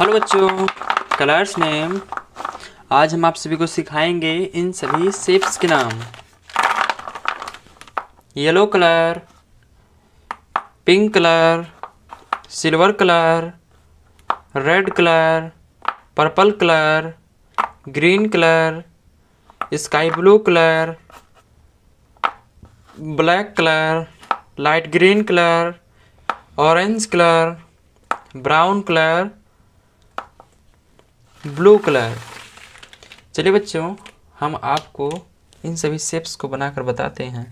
Hello बच्चों, colours name. आज हम आप सभी को सिखाएँगे इन सभी शेप्स के नाम। Yellow colour pink colour silver colour red colour purple colour green colour sky blue colour black colour light green colour orange colour brown colour blue colour. चलिए बच्चों, हम आपको इन सभी शेप्स को बनाकर बताते हैं।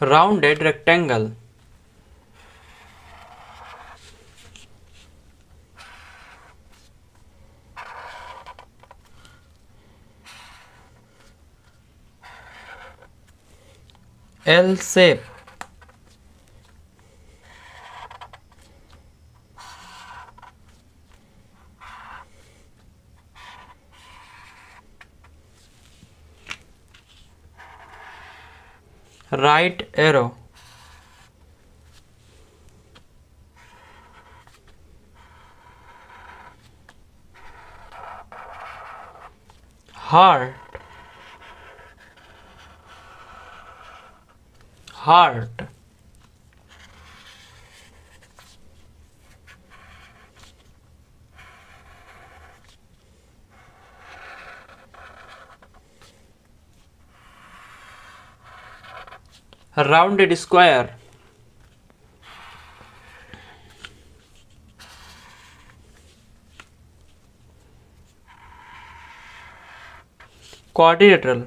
Rounded rectangle L shape. Right arrow. Heart heart rounded square quadrilateral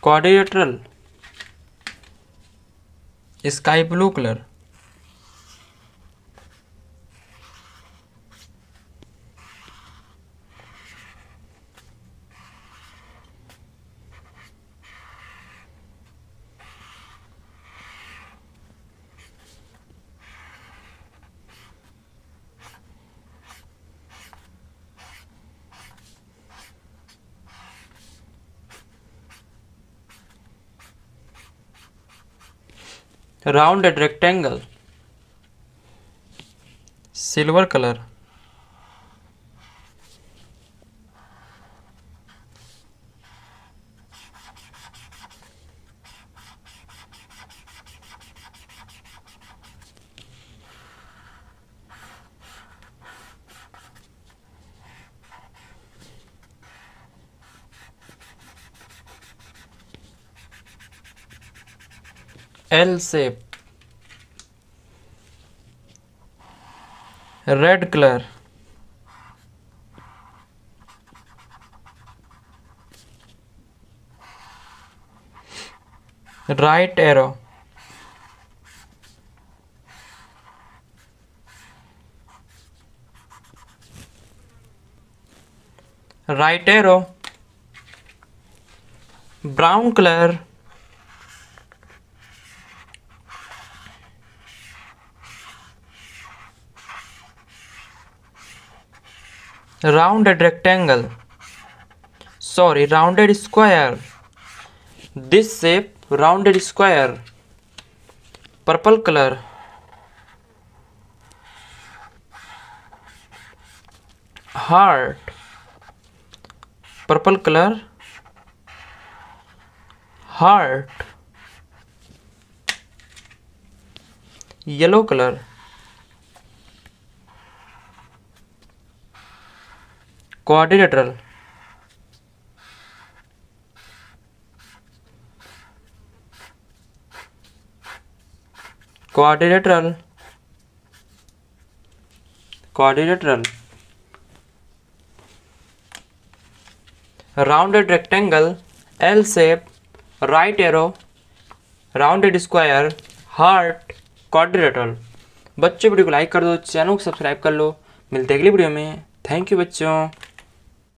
quadrilateral sky blue colour rounded rectangle. Silver color L से red colour right arrow right arrow brown colour rounded rectangle sorry rounded square this shape rounded square purple color heart purple color heart yellow color quadrilateral quadrilateral quadrilateral rounded rectangle L shape right arrow rounded square heart quadrilateral बच्चे video को like कर दो channel को subscribe कर लो। मिलते हैं अगली video में। थैंक यू बच्चों।